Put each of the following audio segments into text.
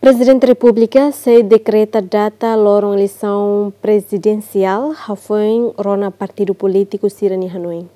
Presidente da República se decreta data lorong eleição presidencial, foi rona partido político Sirani Hanoi.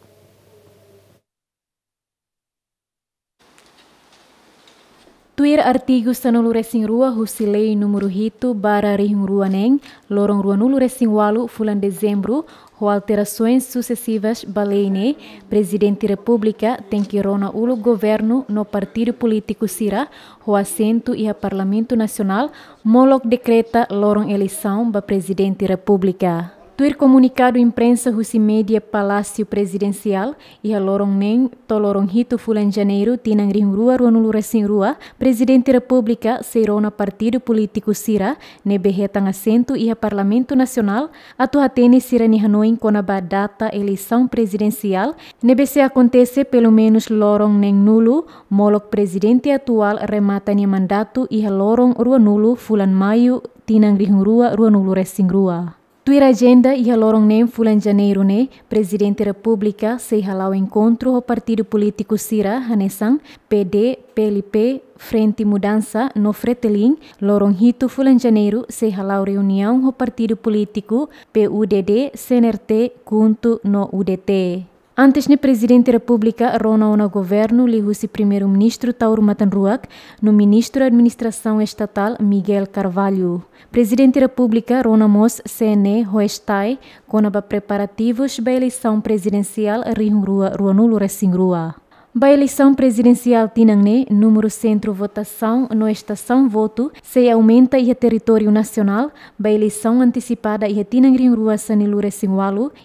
Tuir artigo sa nulu resing rua husilei número hito bara rihung rua neng, lorong rua nulu resing walu fulan dezembro, ho alterações sucessivas baleine, Presidente República tem que rona ulo governo no partido político Sira, ho assento e a Parlamento Nacional, molok decreta lorong eleição ba Presidente República. Tuir comunicado imprensa husi media Palácio Presidencial e a lorong neng to lorong hito fulan janeiro tinang rihung rua rua nulu resing rua Presidente República seirona partido político Sira ne behetang assento e a Parlamento Nacional atu hatene Sira ni Hanoi konaba data eleição presidencial ne se acontece pelo menos lorong neng nulu molok presidente atual remata mandato e a lorong rua nulu fulan maio tinang rihung rua rua nulu resing rua Tuir agenda e a lorong nem fulan janeiro ne, Presidente República se halau encontro o partido político Sira, Hanesang, PD, PLP, Frente Mudança, no Fretelin, lorong hito fulan janeiro se halau reunião o partido político PUDD, CNRT, Kuntu no UDT. Antes ne Presidente da República rona o governo li husi Primeiro-Ministro Tauro Matanruak no Ministro da Administração Estatal Miguel Carvalho. Presidente da República rona mos CNE hoestai com preparativos para eleição presidencial Rihungrua Ruanulo Resingrua. Ba eleição presidencial tinangne, número centro votação no estação voto, se aumenta e território nacional, ba eleição antecipada e tinangrin rua sanilure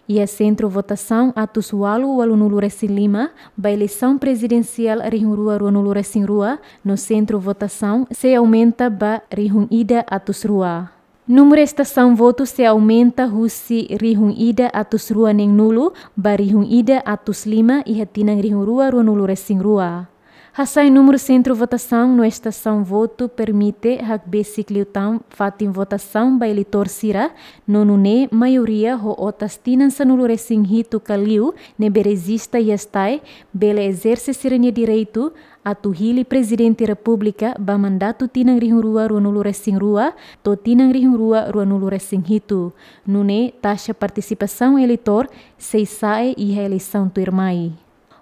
e a centro votação atus walu walu nulure lima, ba eleição presidencial rihun rua rua no centro votação, se aumenta ba rihun ida atus Número estação voto se aumenta husi rihung ida atus rua neng nulu, barihung ida atus lima e hatinang rihung rua rua nulu resing rua. Hasai número centro votação no estação voto permite hak basic liutam fatim votação ba eleitor sira no nune maioria ho otas tinan sanulu resing hitu kaliu ne berezista estai bele exerce siranya direito atu hili presidente república ba mandato tinang rihung rua rua nulu resing rua to tinang rihung rua rua nulu resing hitu nune taxa participação eleitor sei sai e a eleição tu irmai.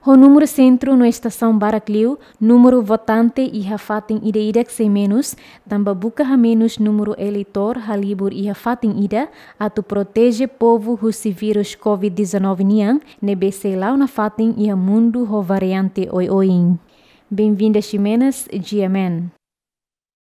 O número centro no estação Baracliu, número votante e hafating ida ida sem menos, tamba buka menos número eleitor halibur e hafating ida, atu protege povo husi vírus COVID-19 niang, nebe lau na fating e mundo ho variante oi oing. Bem-vinda Ximenas, GMN.